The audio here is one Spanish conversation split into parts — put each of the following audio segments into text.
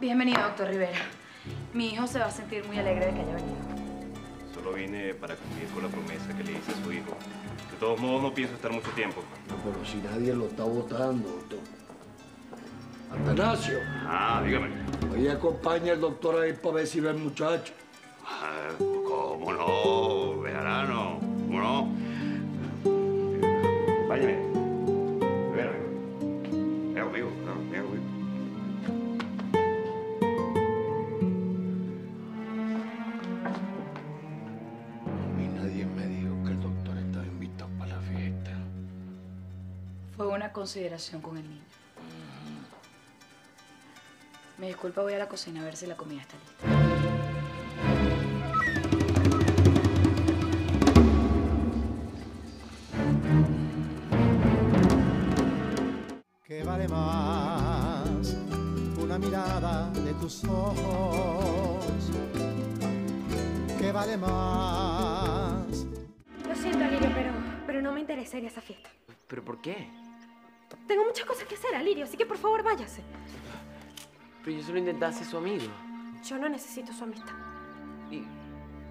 Bienvenido, doctor Rivera. Mi hijo se va a sentir muy alegre de que haya venido. Solo vine para cumplir con la promesa que le hice a su hijo. De todos modos, no pienso estar mucho tiempo. Pero si nadie lo está votando, doctor. Atanasio, Ah, dígame. hoy acompaña al doctor ahí para ver si ve al muchacho. Ah, ¿Cómo no? Consideración con el niño. Me disculpa, voy a la cocina a ver si la comida está lista. que vale más una mirada de tus ojos, que vale más. Lo siento, Alirio, pero, pero no me interesa ir a esa fiesta. ¿Pero por qué? Tengo muchas cosas que hacer, Alirio, así que por favor váyase. Pero yo solo intentaba ser su amigo. Yo no necesito su amistad. ¿Y,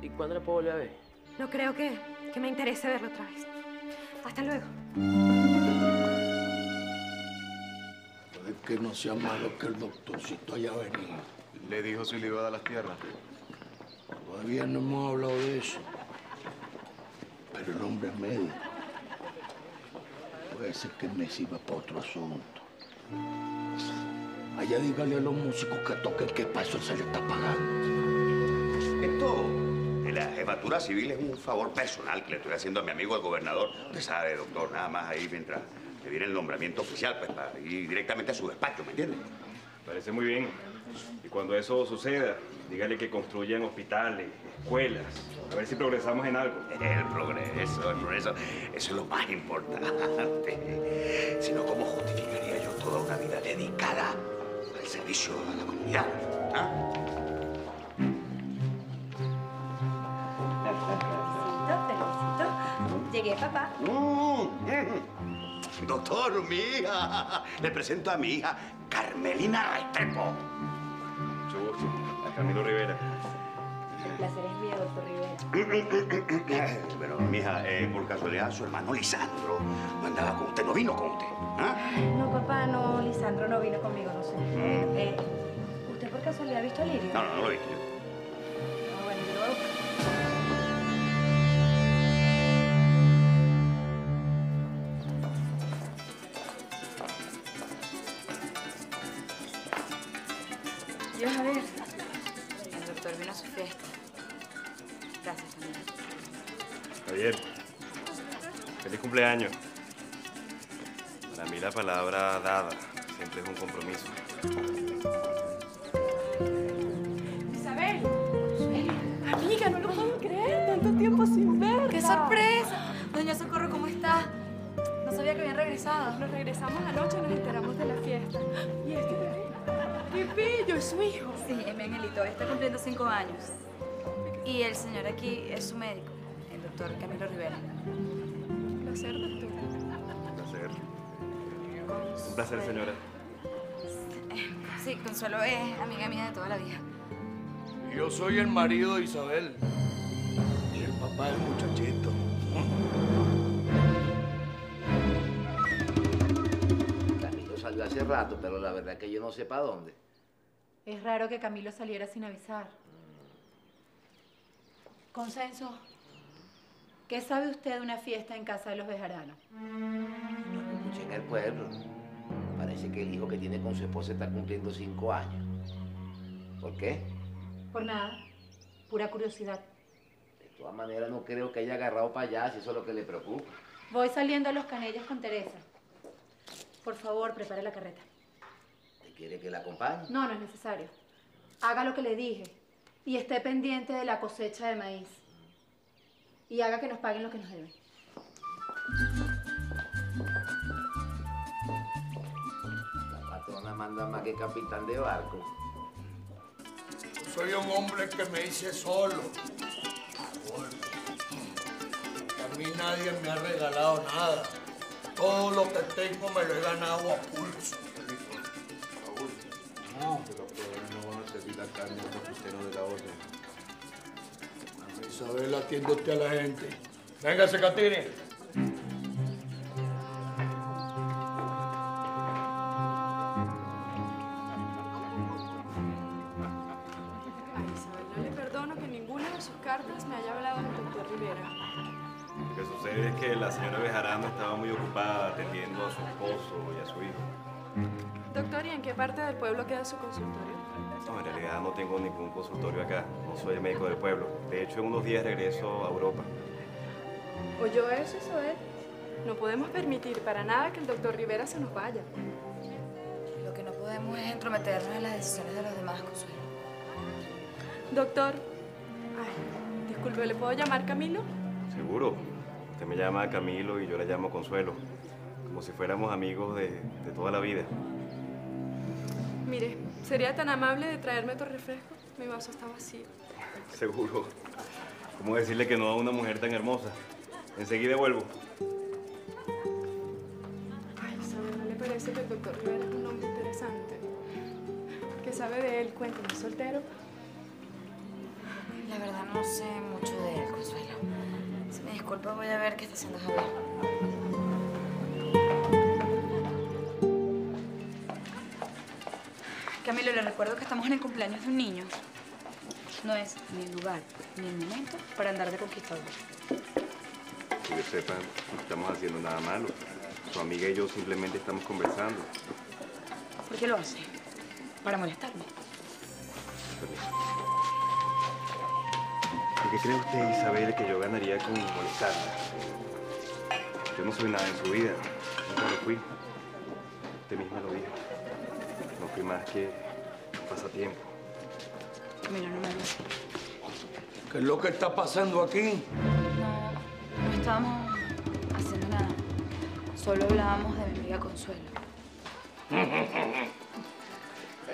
¿y cuándo la puedo volver a ver? No creo que, que me interese verlo otra vez. Hasta luego. Puede que no sea malo que el doctorcito haya venido. Le dijo si le iba a dar las tierras. Todavía no hemos hablado de eso. Pero el hombre es médico. Puede ser que me sirva para otro asunto. Allá dígale a los músicos que toquen que para eso se le está pagando. Esto de la jefatura civil es un favor personal que le estoy haciendo a mi amigo el gobernador. Usted sabe, doctor, nada más ahí mientras le viene el nombramiento oficial, pues para ir directamente a su despacho, ¿me entiende? Parece muy bien. Y cuando eso suceda, dígale que construyan hospitales, escuelas. A ver si progresamos en algo. El progreso, el progreso, eso es lo más importante. Si no, ¿cómo justificaría yo toda una vida dedicada al servicio a la comunidad? ¿Ah? Llegué, papá. Mm, mm. Doctor, mi hija. Le presento a mi hija, Carmelina Restrepo. Mucho gusto. Camilo Rivera. El placer es mío, doctor Rivera. Pero, mija, eh, por casualidad, su hermano Lisandro no andaba con usted, no vino con usted. ¿Ah? No, papá, no, Lisandro no vino conmigo, no sé. Eh, ¿Usted por casualidad ha visto a Lirio? No, no, no lo he visto. Yo cumpleaños. Para mí la palabra dada siempre es un compromiso. Isabel. Amiga, no lo puedo creer. Tanto tiempo sin verla. ¡Qué sorpresa! Doña Socorro, ¿cómo está? No sabía que habían regresado. Nos regresamos anoche y nos enteramos de la fiesta. ¿Y este? ¡Qué bello! Es su hijo. Sí, mi angelito, está cumpliendo cinco años. Y el señor aquí es su médico, el doctor Camilo Rivera. Un placer, doctor. Un placer. Un placer, señora. Sí, Consuelo es amiga mía de toda la vida. Yo soy el marido de Isabel. Y el papá del muchachito. Camilo salió hace rato, pero la verdad es que yo no sé para dónde. Es raro que Camilo saliera sin avisar. Consenso, ¿qué sabe usted de una fiesta en casa de los Bejaranos? Lo escuché en el pueblo. Parece que el hijo que tiene con su esposa está cumpliendo cinco años. ¿Por qué? Por nada, pura curiosidad. De todas maneras, no creo que haya agarrado para allá, si eso es lo que le preocupa. Voy saliendo a los canellas con Teresa. Por favor, prepare la carreta. ¿Te quiere que la acompañe? No, no es necesario. Haga lo que le dije y esté pendiente de la cosecha de maíz. Y haga que nos paguen lo que nos deben. La patrona manda más que capitán de barco. Soy un hombre que me hice solo. Bueno, a mí nadie me ha regalado nada. Todo lo que tengo me lo he ganado a pulso. No, servir la carne a los costeros de la orden. Isabel, atiende usted a la gente. Véngase, Catine. Ay, Isabel, no le perdono que en ninguna de sus cartas me haya hablado del doctor Rivera. Lo que sucede es que la señora Bejarano estaba muy ocupada atendiendo a su esposo y a su hijo. Doctor, ¿y en qué parte del pueblo queda su consultorio? No, en realidad no tengo ningún consultorio acá. No soy el médico del pueblo. De hecho, en unos días regreso a Europa. ¿Oyó eso, Isabel? No podemos permitir para nada que el doctor Rivera se nos vaya. Lo que no podemos es entrometernos en las decisiones de los demás, Consuelo. Doctor, ay, disculpe, ¿le puedo llamar Camilo? Seguro. Usted me llama Camilo y yo le llamo Consuelo. Como si fuéramos amigos de, de toda la vida. Mire, ¿sería tan amable de traerme otro refresco? Mi vaso está vacío. Seguro. ¿Cómo decirle que no a una mujer tan hermosa? Enseguida vuelvo. Ay, Isabel, ¿no le parece que el doctor Rivera es un hombre interesante? ¿Qué sabe de él? Cuéntame, ¿es soltero? La verdad no sé mucho de él, Consuelo. Si me disculpa, voy a ver qué está haciendo Javier. Camilo, le recuerdo que estamos en el cumpleaños de un niño. No es ni el lugar ni el momento para andar de conquistador. Que yo sepa, no estamos haciendo nada malo. Su amiga y yo simplemente estamos conversando. ¿Por qué lo hace? Para molestarme. ¿Por qué cree usted, Isabel, que yo ganaría con molestarla? Yo no soy nada en su vida. Nunca lo fui. Usted misma lo dijo. Fui más que un pasatiempo. Camilo, no me hables. ¿Qué es lo que está pasando aquí? No, no estábamos haciendo nada. Solo hablábamos de mi amiga Consuelo.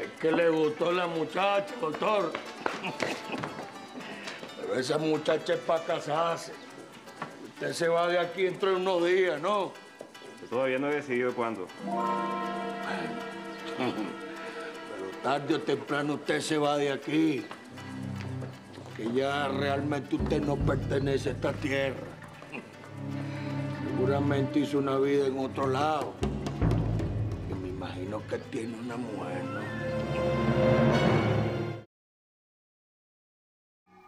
Es que le gustó la muchacha, doctor. Pero esa muchacha es para casarse. Usted se va de aquí dentro de unos días, ¿no? Yo todavía no he decidido cuándo. Tarde o temprano usted se va de aquí. Que ya realmente usted no pertenece a esta tierra. Seguramente hizo una vida en otro lado. Y me imagino que tiene una mujer, ¿no?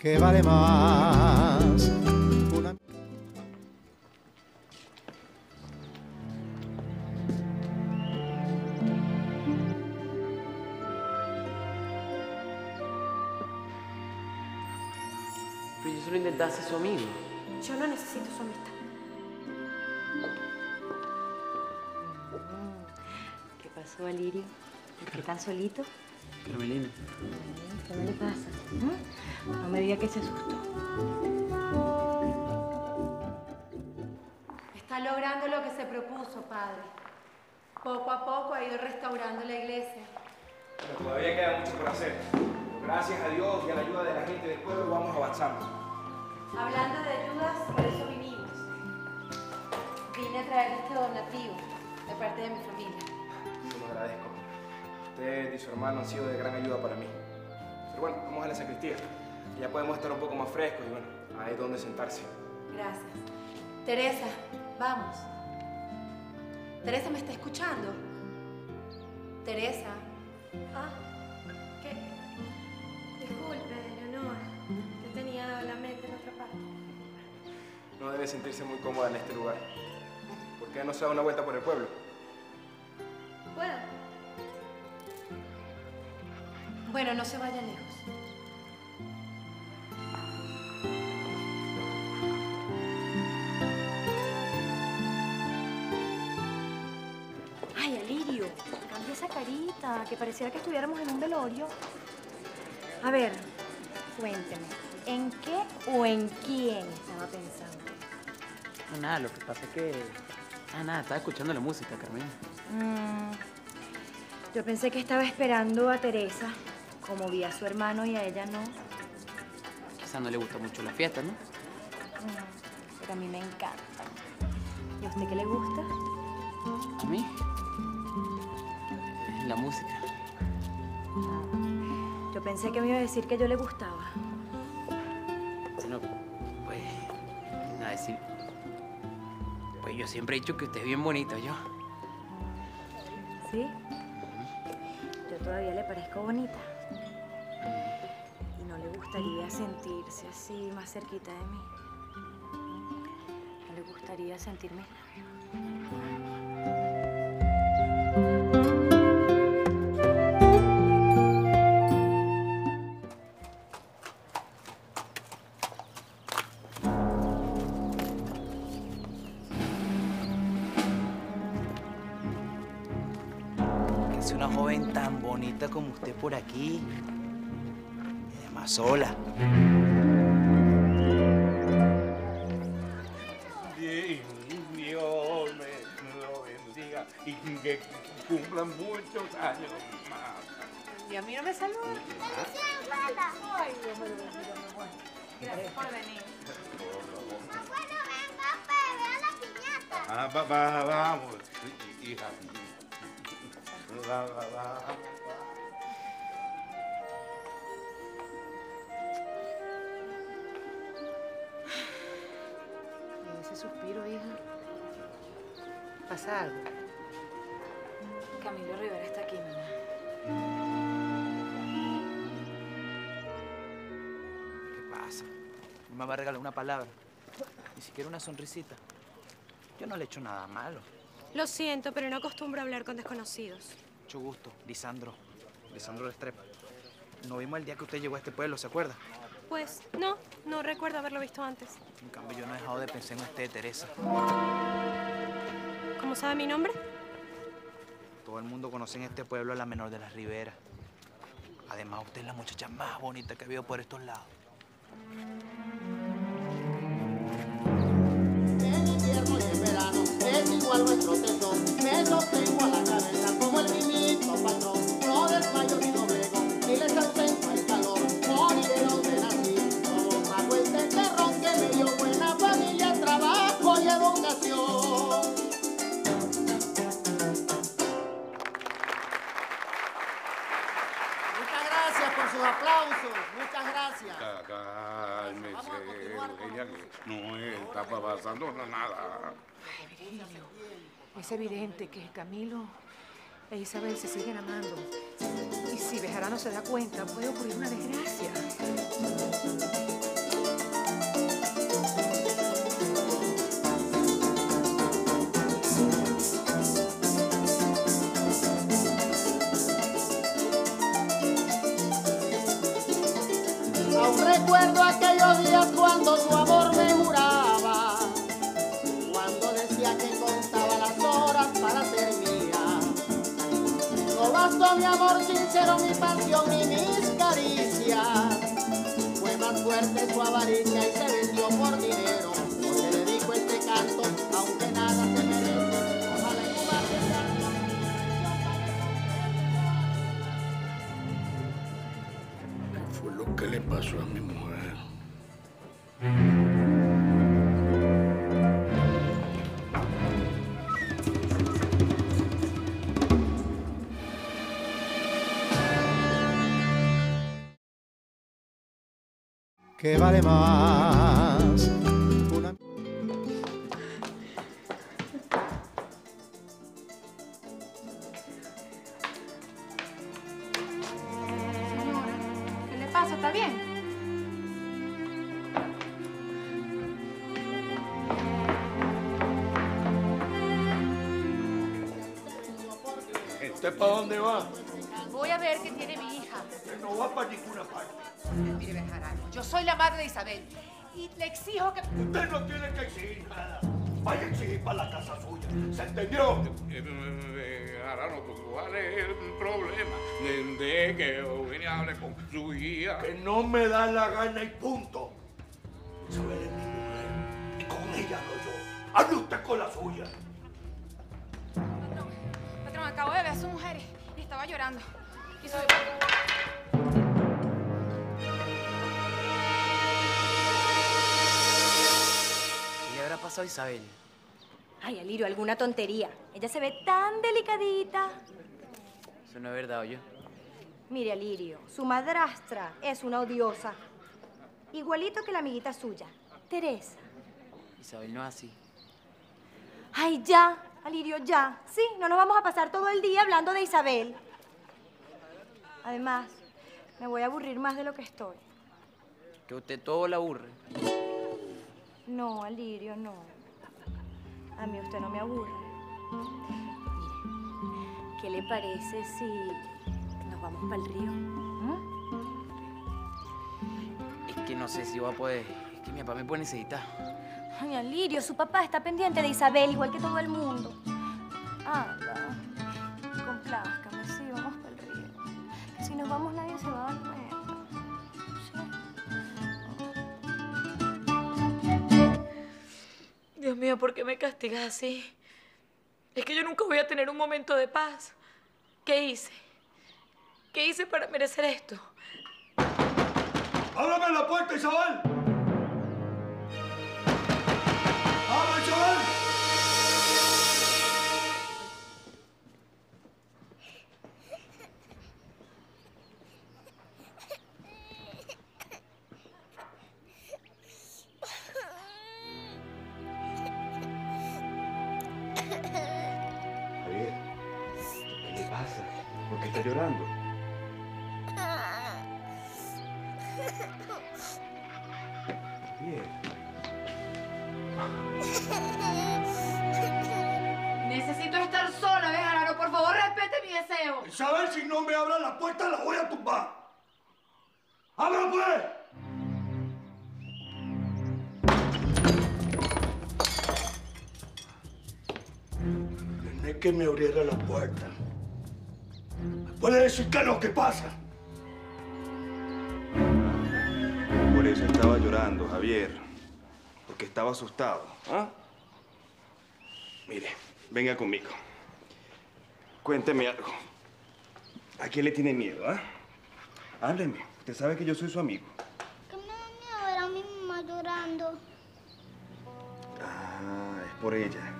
que vale más su amigo. Yo no necesito su amistad. ¿Qué pasó, Alirio? ¿Por qué tan solito? Carmelina. ¿Qué no le pasa? ¿Mm? No me diga que se asustó. Está logrando lo que se propuso, padre. Poco a poco ha ido restaurando la iglesia. Pero todavía queda mucho por hacer. Gracias a Dios y a la ayuda de la gente del pueblo vamos avanzando. Hablando de ayudas, por eso vinimos. Vine a traer este donativo de parte de mi familia. Se lo agradezco. Usted y su hermano han sido de gran ayuda para mí. Pero bueno, vamos a la sacristía. Ya podemos estar un poco más frescos y bueno, hay donde sentarse. Gracias. Teresa, vamos. Teresa, ¿me está escuchando? Teresa. Ah, No debe sentirse muy cómoda en este lugar. ¿Por qué no se da una vuelta por el pueblo? ¿Puedo? Bueno, no se vaya lejos. Ay, Alirio, cambia esa carita, que pareciera que estuviéramos en un velorio. A ver, cuénteme, ¿en qué o en quién estaba pensando? No, nada, lo que pasa es que... Ah, nada, estaba escuchando la música, Carmen. Mm, yo pensé que estaba esperando a Teresa, como vi a su hermano y a ella no. Quizás no le gusta mucho la fiesta, ¿no? Mm, pero a mí me encanta. ¿Y a usted qué le gusta? A mí. La música. Yo Yo pensé que me iba a decir que yo le gustaba. Yo siempre he dicho que usted es bien bonito, yo. ¿Sí? Yo todavía le parezco bonita. Y no le gustaría sentirse así más cerquita de mí. No le gustaría sentir mis labios. Bonita como usted por aquí. Y además sola. Dios me lo bendiga y que cumplan muchos años más. Y a mí no me saluda. Ay, Dios me lo bendiga, mi amor. Gracias por venir. Ah, va, va, vamos, hija. Va, va, va. ¿Pasa algo? Camilo Rivera está aquí, mamá. ¿Qué pasa? No me va a regalar una palabra. Ni siquiera una sonrisita. Yo no le he hecho nada malo. Lo siento, pero no acostumbro a hablar con desconocidos. Mucho gusto, Lisandro. Lisandro Restrepo. Nos vimos el día que usted llegó a este pueblo, ¿se acuerda? Pues no, no recuerdo haberlo visto antes. En cambio, yo no he dejado de pensar en usted, Teresa. ¿Cómo sabe mi nombre? Todo el mundo conoce en este pueblo a la menor de las Riberas. Además, usted es la muchacha más bonita que he visto por estos lados. invierno y en verano es igual nuestro tesón. Me sostengo es evidente que Camilo e Isabel se siguen amando. Y si Bejarano se da cuenta, puede ocurrir una desgracia. Mi amor sincero, mi pasión y mis caricias. Fue más fuerte su avaricia y se vendió por dinero. Hoy le dedico este canto, que vale más. Soy de Isabel y le exijo que... Usted no tiene que exigir nada. Vaya a exigir para la casa suya. ¿Se entendió? Ahora no, ¿cuál es el problema? De, que Eugenia hable con su hija. Que no me da la gana y punto. Isabel es mi mujer. Y con ella no yo. Hable usted con la suya. Patrón, acabo de ver a sus mujeres y estaba llorando. Y su- pasado a Isabel? Ay, Alirio, alguna tontería. Ella se ve tan delicadita. Eso no es verdad, oye. Mire, Alirio, su madrastra es una odiosa. Igualito que la amiguita suya, Teresa. Isabel no es así. Ay, ya, Alirio, ya. Sí, no nos vamos a pasar todo el día hablando de Isabel. Además, me voy a aburrir más de lo que estoy. Que usted todo la aburre. No, Alirio, no. A mí usted no me aburre. Mire, ¿qué le parece si nos vamos para el río? ¿Mm? Es que no sé si voy a poder. Es que mi papá me puede necesitar. Ay, Alirio, su papá está pendiente de Isabel igual que todo el mundo. Anda, complázcame, sí, vamos para el río. Si nos vamos nadie se va a dar Dios mío, ¿por qué me castigas así? Es que yo nunca voy a tener un momento de paz. ¿Qué hice? ¿Qué hice para merecer esto? ¡Ábrame la puerta, Isabel! Qué está llorando? Javier. Necesito estar sola, Bejarano. Por favor, respete mi deseo. Isabel, si no me abras la puerta, la voy a tumbar. ¡Abra, pues! Tenés que me abriera la puerta. ¿Me puede decir qué es lo que pasa? Por eso estaba llorando, Javier. Porque estaba asustado. ¿ah? Mire, venga conmigo. Cuénteme algo. ¿A quién le tiene miedo, ah? Hábleme. Usted sabe que yo soy su amigo. Que me da miedo ver a mi mamá llorando. Ah, es por ella.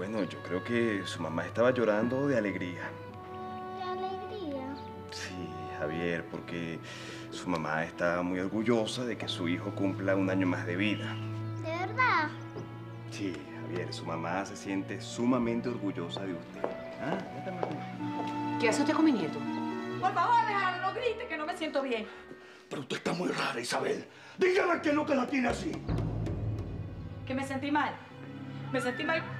Bueno, yo creo que su mamá estaba llorando de alegría. De alegría. Sí, Javier, porque su mamá está muy orgullosa de que su hijo cumpla un año más de vida. ¿De verdad? Sí, Javier, su mamá se siente sumamente orgullosa de usted. ¿Ah? ¿Qué hace usted con mi nieto? Por favor, Bejarano, no grite que no me siento bien. Pero usted está muy rara, Isabel. Dígame qué es lo que la tiene así. Que me sentí mal. Me sentí mal.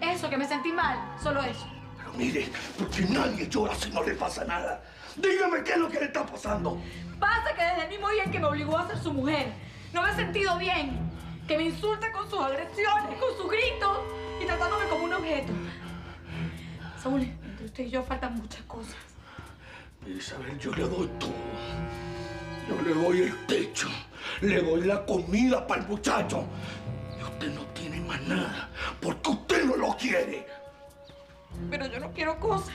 Eso, que me sentí mal. Solo eso. Pero mire, porque nadie llora si no le pasa nada. Dígame qué es lo que le está pasando. Pasa que desde el mismo día en que me obligó a ser su mujer, no me he sentido bien. Que me insulta con sus agresiones, con sus gritos y tratándome como un objeto. Saúl, entre usted y yo faltan muchas cosas. Isabel, yo le doy todo. Yo le doy el techo, le doy la comida para el muchacho. Y usted no tiene más nada, porque usted no lo quiere. Pero yo no quiero cosas.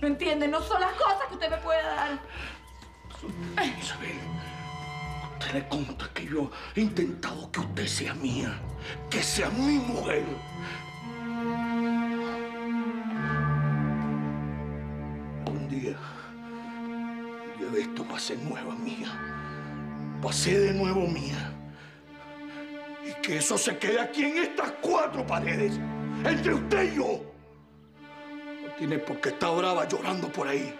¿No entiende? No son las cosas que usted me puede dar. Isabel, usted le conta que yo he intentado que usted sea mía, que sea mi mujer. Un día, día de esto va a ser nueva mía. Ser de nuevo mía. Que eso se quede aquí en estas cuatro paredes, entre usted y yo. No tiene por qué estar brava llorando por ahí.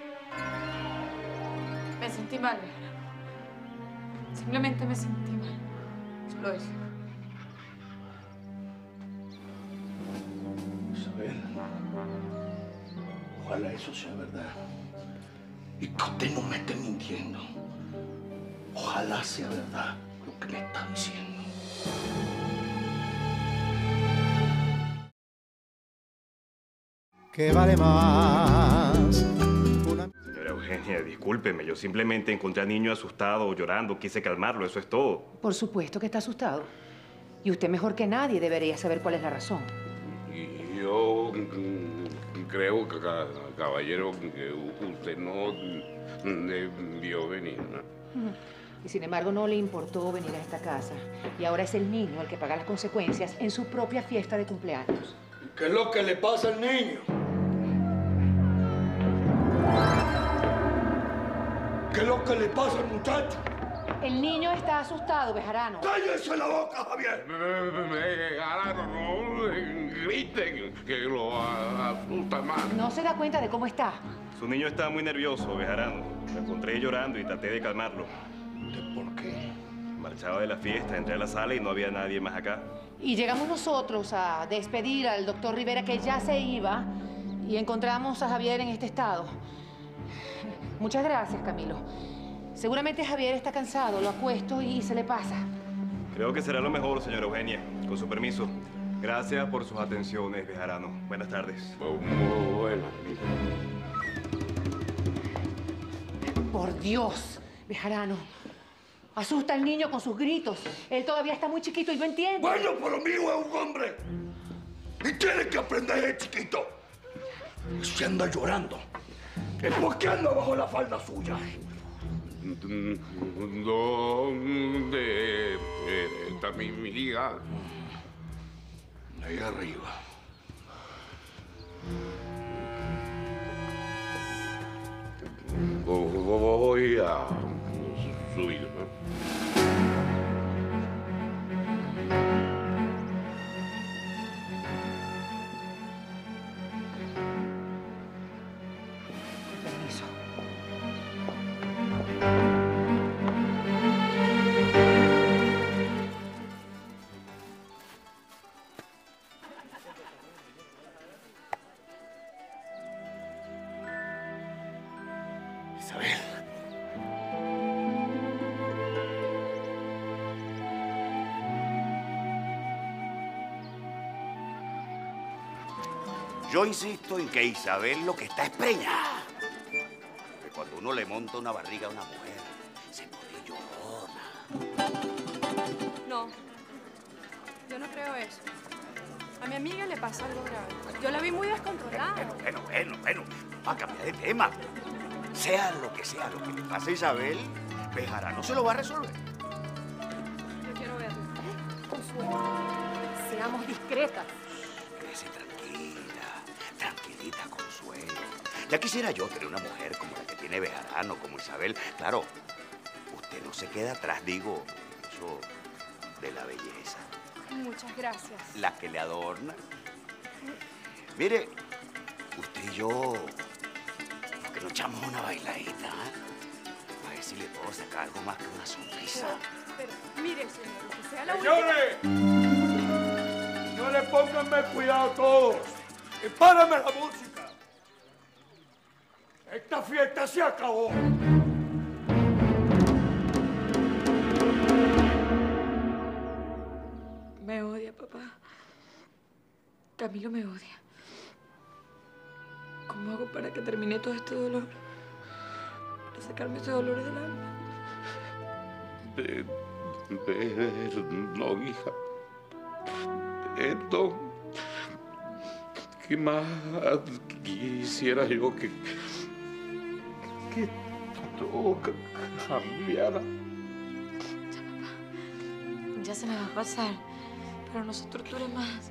Me sentí mal. Simplemente me sentí mal. Solo eso. Isabel, ojalá eso sea verdad. Y que usted no me esté mintiendo. Ojalá sea verdad lo que me está diciendo. Que vale más. Señora Eugenia, discúlpeme. Yo simplemente encontré al niño asustado o llorando. Quise calmarlo, eso es todo. Por supuesto que está asustado. Y usted mejor que nadie debería saber cuál es la razón. Yo mm, creo, caballero, que usted no debió venir. ¿no? Y sin embargo no le importó venir a esta casa. Y ahora es el niño el que paga las consecuencias en su propia fiesta de cumpleaños. ¿Qué es lo que le pasa al niño? ¿Qué es lo que le pasa al muchacho? El niño está asustado, Bejarano. ¡Cállese la boca, Javier! Bejarano, no griten, que lo asusta más. No se da cuenta de cómo está. Su niño estaba muy nervioso, Bejarano. Lo encontré llorando y traté de calmarlo. ¿Por qué? Marchaba de la fiesta, entré a la sala y no había nadie más acá. Y llegamos nosotros a despedir al doctor Rivera, que ya se iba, y encontramos a Javier en este estado. Muchas gracias, Camilo. Seguramente Javier está cansado, lo acuesto y se le pasa. Creo que será lo mejor, señora Eugenia. Con su permiso. Gracias por sus atenciones, Bejarano. Buenas tardes. Muy buenas. Por Dios, Bejarano. Asusta al niño con sus gritos. Él todavía está muy chiquito y no entiende. Bueno, pero hijo es un hombre. Y tiene que aprender de chiquito. Si anda llorando, es porque anda bajo la falda suya. ¿Dónde está mi hija? Ahí arriba. Voy a subir. Permiso. Yo insisto en que Isabel lo que está es preñada. Que cuando uno le monta una barriga a una mujer, se pone llorona. No, yo no creo eso. A mi amiga le pasa algo grave. Yo la vi muy descontrolada. Bueno, bueno, bueno, va a cambiar de tema. Sea lo que sea lo que le pase a Isabel, Bejarano se lo va a resolver. Yo quiero verla. Seamos discretas. Ya quisiera yo tener una mujer como la que tiene Bejarano, como Isabel. Claro, usted no se queda atrás, digo, eso de la belleza, Muchas gracias. la que le adorna. Mire, usted y yo, ¿por qué no echamos una bailadita? eh? A ver si le puedo sacar algo más que una sonrisa. Pero, mire, señor, que sea la ¡Señores! Señores, pónganme cuidado todos. Y párame la música. Esta fiesta se acabó. Me odia, papá. Camilo me odia. ¿Cómo hago para que termine todo este dolor? Para sacarme ese dolor del alma. Pe- Perdón, hija. Perdón. ¿Qué más quisiera yo que, que todo ca- cambiara? Ya se me va a pasar. Pero no se torture más.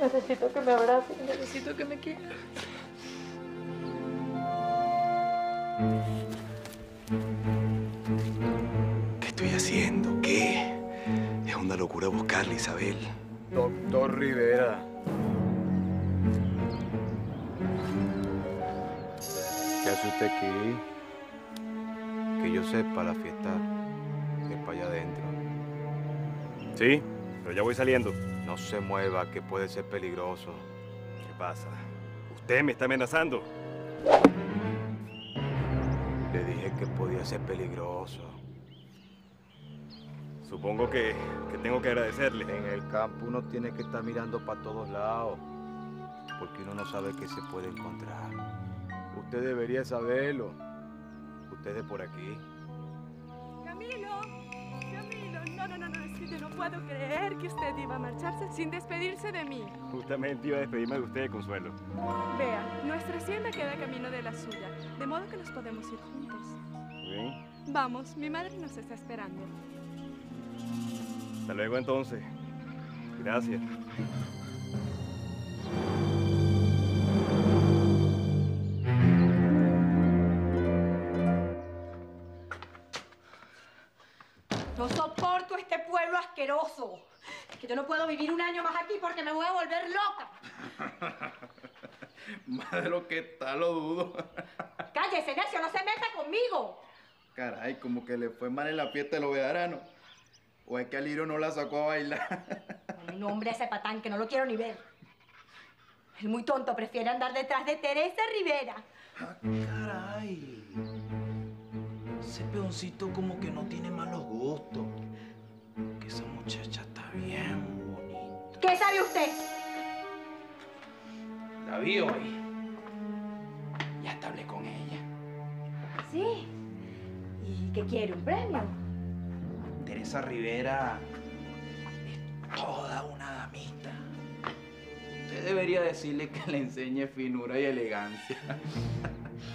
Necesito que me abraces, necesito que me quieras. Locura buscarla, Isabel. Doctor Rivera. ¿Qué hace usted aquí? Que yo sepa, la fiesta es para allá adentro. Sí, pero ya voy saliendo. No se mueva, que puede ser peligroso. ¿Qué pasa? Usted me está amenazando. Le dije que podía ser peligroso. Supongo que, que tengo que agradecerle. En el campo uno tiene que estar mirando para todos lados, porque uno no sabe qué se puede encontrar. Usted debería saberlo. Usted es por aquí. Camilo, Camilo, no, no, no, no, es que Yo no puedo creer que usted iba a marcharse sin despedirse de mí. Justamente iba a despedirme de usted, Consuelo. Vea, nuestra hacienda queda camino de la suya, de modo que nos podemos ir juntos. Bien. Vamos, mi madre nos está esperando. Hasta luego entonces. Gracias. No soporto este pueblo asqueroso. Que yo no puedo vivir un año más aquí porque me voy a volver loca. Más de lo que está, lo dudo. Cállese, necio, no se meta conmigo. Caray, como que le fue mal en la fiesta de los vedaranos. O es que Aliro no la sacó a bailar. Mi nombre ese patán que no lo quiero ni ver. El muy tonto prefiere andar detrás de Teresa Rivera. Caray. Ese peoncito como que no tiene malos gustos. Que esa muchacha está bien bonita. ¿Qué sabe usted? La vi hoy. Ya te hablé con ella. Sí. ¿Y qué quiere? ¿Un premio? Teresa Rivera es toda una damita. Usted debería decirle que le enseñe finura y elegancia.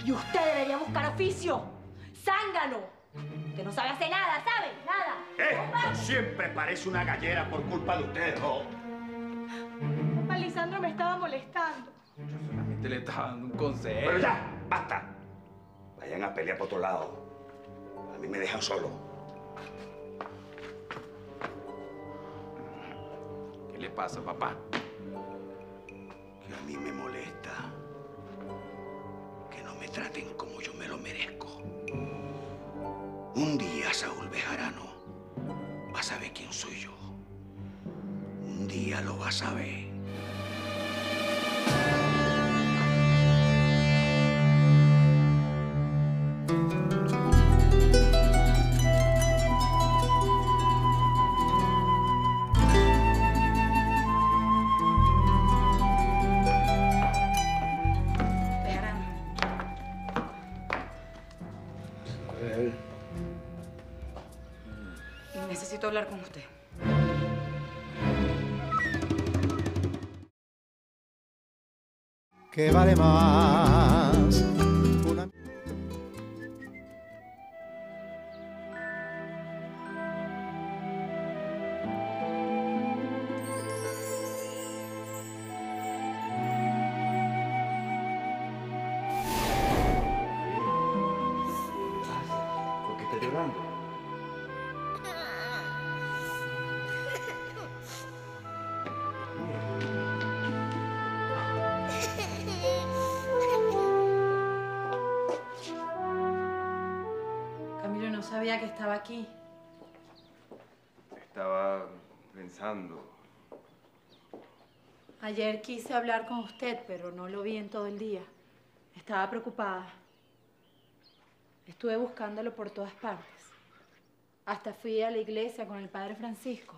Y usted debería buscar oficio. ¡Zángano! Que no sabe hacer nada, ¿sabe? Nada. Esto siempre parece una gallera por culpa de ustedes dos. Papá Lisandro me estaba molestando. Solamente le estaba dando un consejo. Pero ya, basta. Vayan a pelear por otro lado. A mí me dejan solo. Le pasa, papá? Que a mí me molesta que no me traten como yo me lo merezco. Un día, Saúl Bejarano, vas a ver quién soy yo. Un día lo vas a ver. Necesito hablar con usted. que vale más. Aquí. Estaba pensando. Ayer quise hablar con usted, pero no lo vi en todo el día. Estaba preocupada. Estuve buscándolo por todas partes. Hasta fui a la iglesia con el padre Francisco.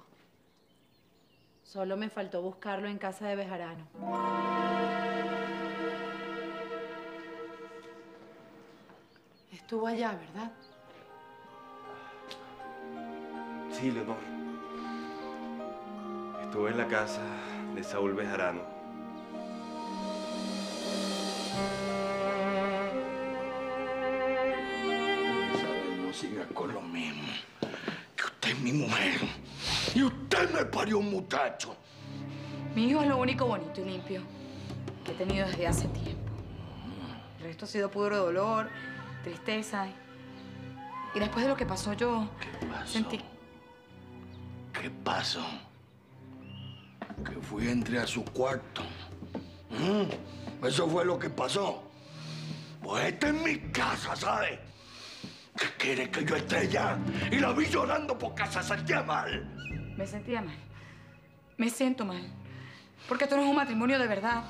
Solo me faltó buscarlo en casa de Bejarano. Estuvo allá, ¿verdad? Sí, Leonor. Estuve en la casa de Saúl Bejarano. Isabel, no siga con lo mismo. Que usted es mi mujer. Y usted me parió un muchacho. Mi hijo es lo único bonito y limpio que he tenido desde hace tiempo. El resto ha sido puro dolor, tristeza. Y después de lo que pasó yo sentí... ¿Qué pasó? Que fui entre a su cuarto. ¿Mm? Eso fue lo que pasó. Pues esta es mi casa, ¿sabe? ¿Qué quiere que yo esté allá? Y la vi llorando porque se sentía mal. Me sentía mal. Me siento mal. Porque esto no es un matrimonio de verdad.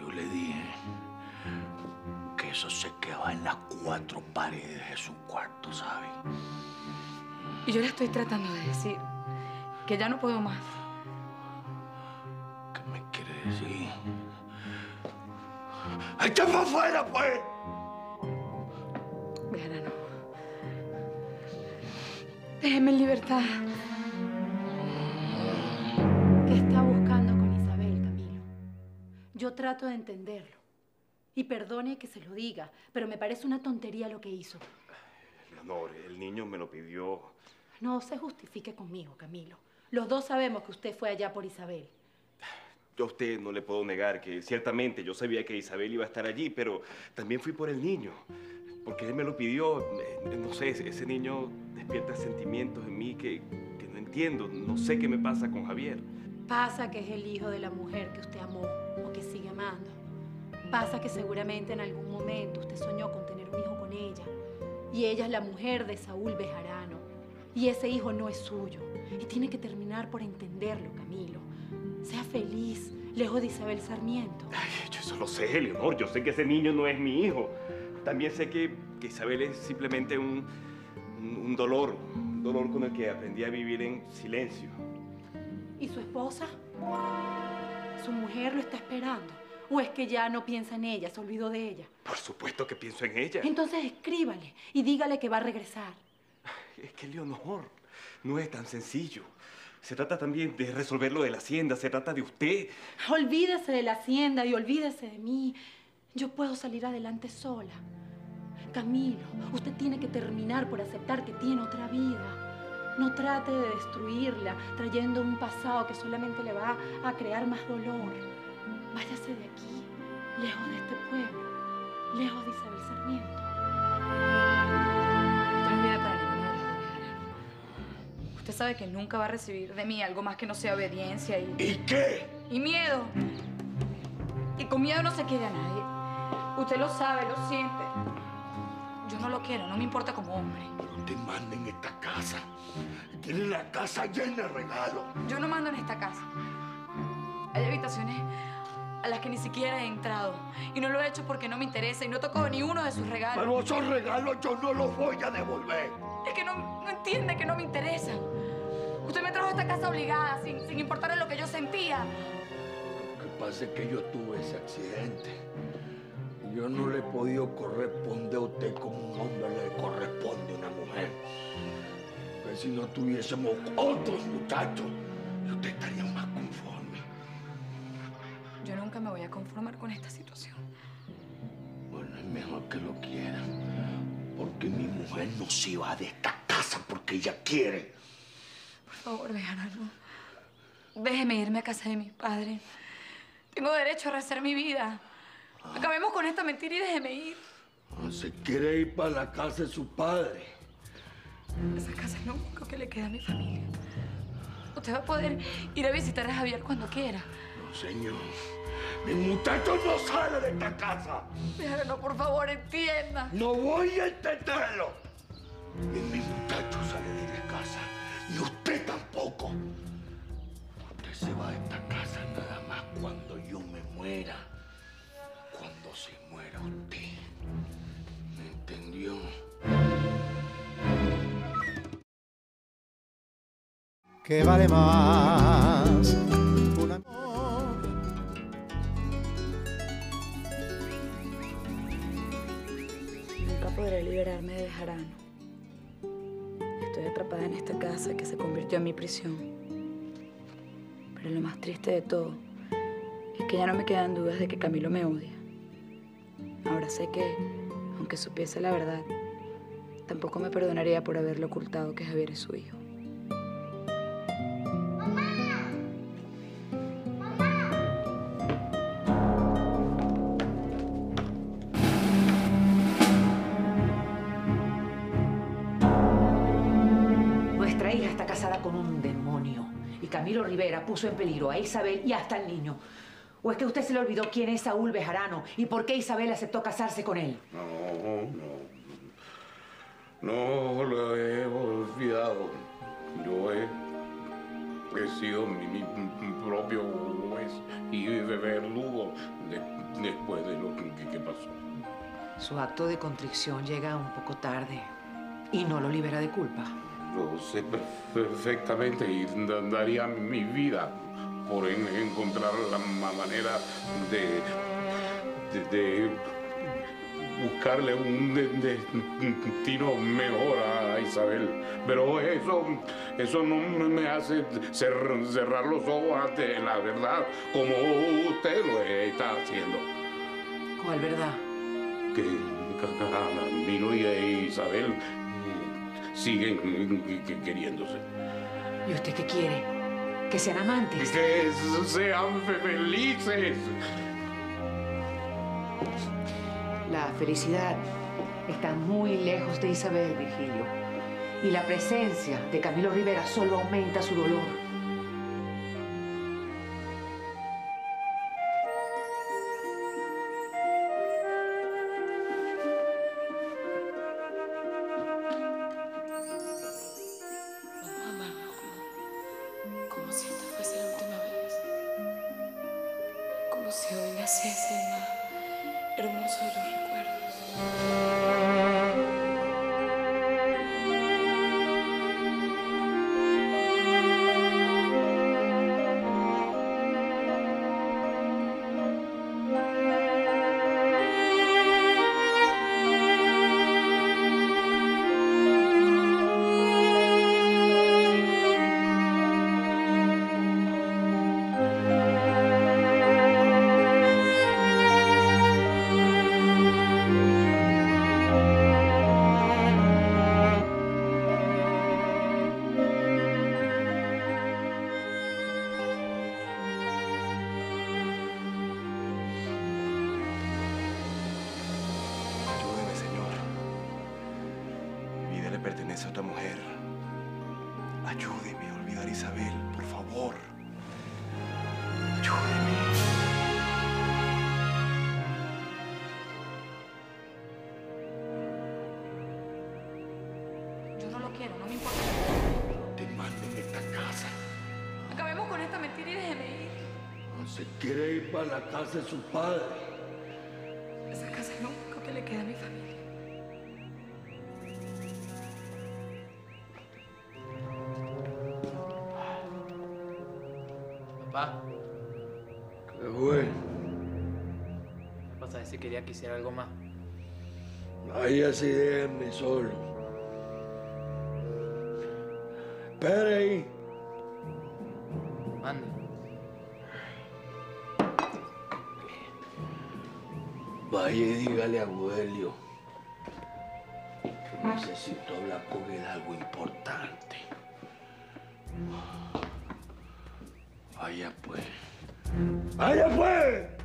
Yo le dije que eso se quedaba en las cuatro paredes de su cuarto, ¿sabe? Y yo le estoy tratando de decir que ya no puedo más. ¿Qué me quiere decir? ¡Echa para afuera, pues! Vera, no. Déjeme en libertad. ¿Qué está buscando con Isabel, Camilo? Yo trato de entenderlo. Y perdone que se lo diga, pero me parece una tontería lo que hizo. Mi amor, el niño me lo pidió. No se justifique conmigo, Camilo. Los dos sabemos que usted fue allá por Isabel. Yo a usted no le puedo negar que ciertamente yo sabía que Isabel iba a estar allí, pero también fui por el niño. Porque él me lo pidió. Eh, No sé, ese- ese niño despierta sentimientos en mí que, que no entiendo. No sé qué me pasa con Javier. Pasa que es el hijo de la mujer que usted amó o que sigue amando. Pasa que seguramente en algún momento usted soñó con tener un hijo con ella. Y ella es la mujer de Saúl Bejarano. Y ese hijo no es suyo. Y tiene que terminar por entenderlo, Camilo. Sea feliz, lejos de Isabel Sarmiento. Yo eso lo sé, Leonor. Yo sé que ese niño no es mi hijo. También sé que, que Isabel es simplemente un, un, un dolor. Un dolor con el que aprendí a vivir en silencio. ¿Y su esposa? ¿Su mujer lo está esperando? ¿O es que ya no piensa en ella, se olvidó de ella? Por supuesto que pienso en ella. Entonces escríbale y dígale que va a regresar. Es que, Leonor, no es tan sencillo. Se trata también de resolver lo de la hacienda. Se trata de usted. Olvídese de la hacienda y olvídese de mí. Yo puedo salir adelante sola. Camilo, usted tiene que terminar por aceptar que tiene otra vida. No trate de destruirla trayendo un pasado que solamente le va a crear más dolor. Váyase de aquí, lejos de este pueblo, lejos de Isabel Sarmiento. Usted sabe que nunca va a recibir de mí algo más que no sea obediencia y... ¿Y qué? Y miedo. Y con miedo no se quiere a nadie. Usted lo sabe, lo siente. Yo no lo quiero, no me importa como hombre. No te manden esta casa. Tienen la casa llena de regalos. Yo no mando en esta casa. Hay habitaciones a las que ni siquiera he entrado. Y no lo he hecho porque no me interesa y no toco ni uno de sus regalos. Pero esos regalos yo no los voy a devolver. Es que no, no entiende que no me interesan. Usted me trajo a esta casa obligada, sin, sin importarle lo que yo sentía. Lo que pasa es que yo tuve ese accidente. Y Yo no le he podido corresponder a usted como un hombre le corresponde a una mujer. Que si no tuviésemos otros muchachos, usted estaría más conforme. Yo nunca me voy a conformar con esta situación. Bueno, es mejor que lo quieran. Porque mi mujer no se va de esta casa porque ella quiere. Por favor, Bejarano. Déjeme irme a casa de mis padres. Tengo derecho a rehacer mi vida. Acabemos con esta mentira y déjeme ir. Se quiere ir para la casa de su padre. Esa casa es lo único que le queda a mi familia. Usted va a poder ir a visitar a Javier cuando quiera. No, señor. Mi muchacho no sale de esta casa. Bejarano, por favor, entienda. No voy a entenderlo. Mi muchacho Ni usted tampoco. Usted se va de esta casa nada más cuando yo me muera. Cuando se muera usted. ¿Me entendió? que vale más. Nunca podré liberarme de Bejarano. Estoy atrapada en esta casa que se convirtió en mi prisión. Pero lo más triste de todo es que ya no me quedan dudas de que Camilo me odia. Ahora sé que, aunque supiese la verdad, tampoco me perdonaría por haberle ocultado que Javier es su hijo. Puso en peligro a Isabel y hasta al niño. ¿O es que usted se le olvidó quién es Saúl Bejarano y por qué Isabel aceptó casarse con él? No, no. No lo he olvidado. Yo he, he sido mi, mi propio juez y verdugo de- después de lo que, que pasó. Su acto de contrición llega un poco tarde y no lo libera de culpa. Lo sé perfectamente y da- daría mi vida por en- encontrar la ma- manera de, de, de buscarle un de- destino mejor a Isabel. Pero eso, eso no me hace cer- cerrar los ojos ante la verdad, como usted lo está haciendo. ¿Cuál verdad? Que Camilo y Isabel siguen que- queriéndose. ¿Y usted qué quiere? ¿Que sean amantes? Que sean felices. La felicidad está muy lejos de Isabel, Virgilio. Y la presencia de Camilo Rivera solo aumenta su dolor. El más hermoso de los recuerdos. Se quiere ir para la casa de su padre. Esa casa es lo único que le queda a mi familia. Papá, ¿Qué fue? para saber si quería que hiciera algo más. Ahí así déjenme solo. Espere ahí. Vaya y dígale a Aurelio que necesito hablar con él algo importante. Vaya pues. ¡Vaya pues!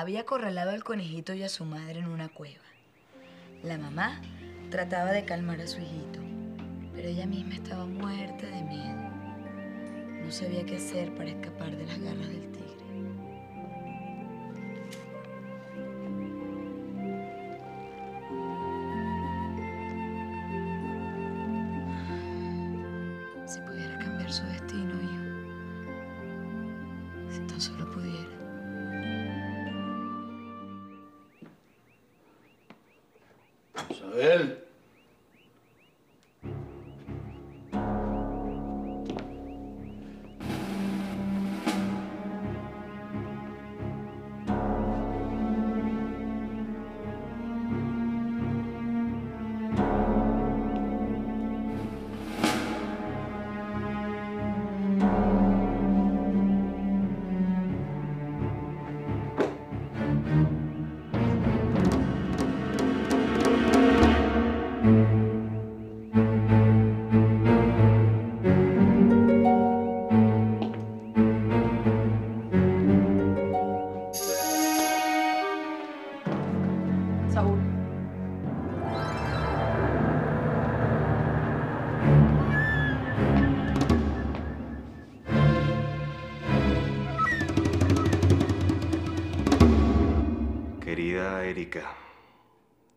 Había acorralado al conejito y a su madre en una cueva. La mamá trataba de calmar a su hijito, pero ella misma estaba muerta de miedo. No sabía qué hacer para escapar de las garras del Isabel.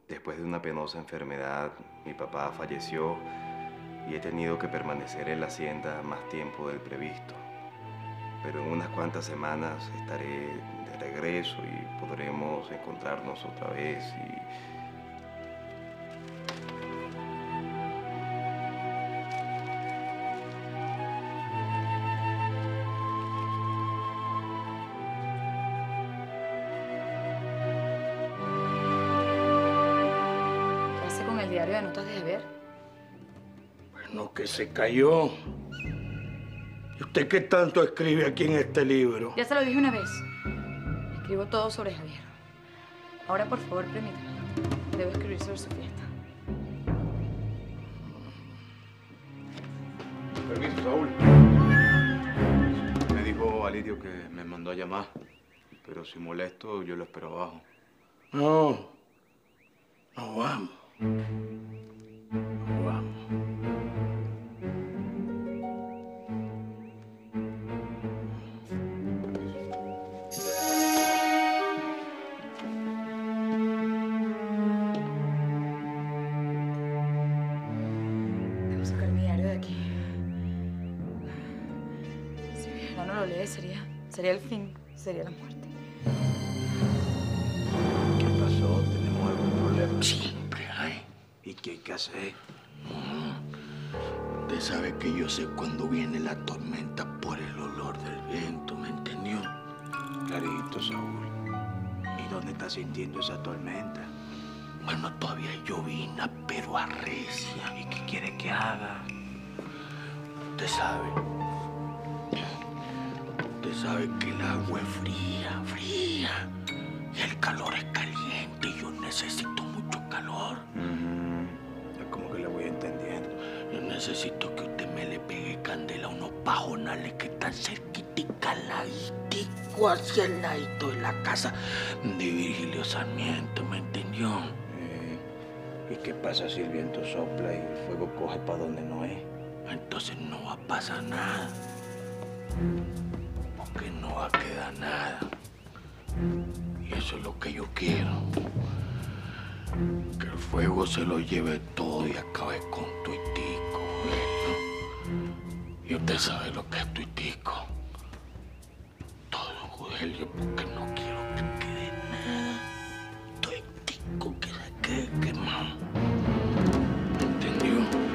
Después de una penosa enfermedad, mi papá falleció y he tenido que permanecer en la hacienda más tiempo del previsto. pero en unas cuantas semanas estaré de regreso y podremos encontrarnos otra vez y... se cayó. ¿Y usted qué tanto escribe aquí en este libro? Ya se lo dije una vez. Escribo todo sobre Javier. Ahora, por favor, permítame. Debo escribir sobre su fiesta. Permiso, Saúl. Me dijo Alirio que me mandó a llamar, pero si molesto yo lo espero abajo. No. No vamos. Sería la muerte. ¿Qué pasó? ¿Tenemos algún problema? Siempre hay. ¿Y qué hay que hacer? Usted sabe que yo sé cuándo viene la tormenta por el olor del viento, ¿me entendió? Clarito, Saúl. ¿Y dónde está sintiendo esa tormenta? Bueno, todavía llovina, pero arrecia. ¿Y qué quiere que haga? Usted sabe. Sabe que el agua es fría, fría. Y el calor es caliente y yo necesito mucho calor. Es como que le voy entendiendo. Yo necesito que usted me le pegue candela a unos pajonales que están cerquitica al laditico, hacia el ladito de la casa de Virgilio Sarmiento, ¿me entendió? ¿Y qué pasa si el viento sopla y el fuego coge para donde no es? Entonces no va a pasar nada. Porque no va a quedar nada. Y eso es lo que yo quiero. Que el fuego se lo lleve todo y acabe con tuitico. Y usted sabe lo que es tuitico. Todo, Judelio, porque no quiero que quede nada. Tuitico que se quede quemado. ¿Entendió?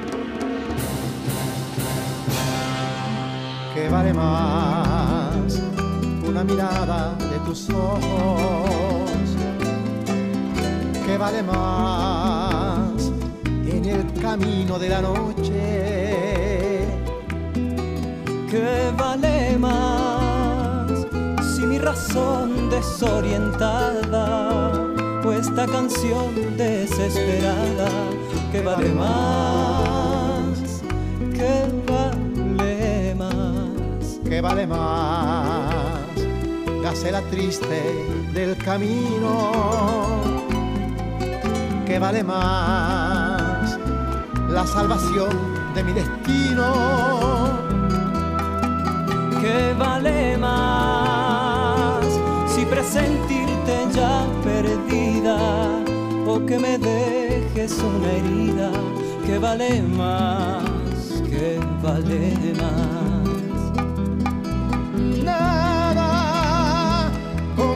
que vale más una mirada de tus ojos, que vale más en el camino de la noche, que vale más si mi razón desorientada o esta canción desesperada que vale más que vale más. Que vale más gacela triste del camino, que vale más la salvación de mi destino, que vale más si presentirte ya perdida o que me dejes una herida que vale más, que vale más.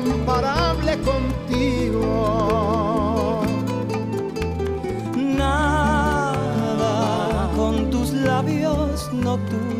Comparable contigo. Nada con tus labios nocturnos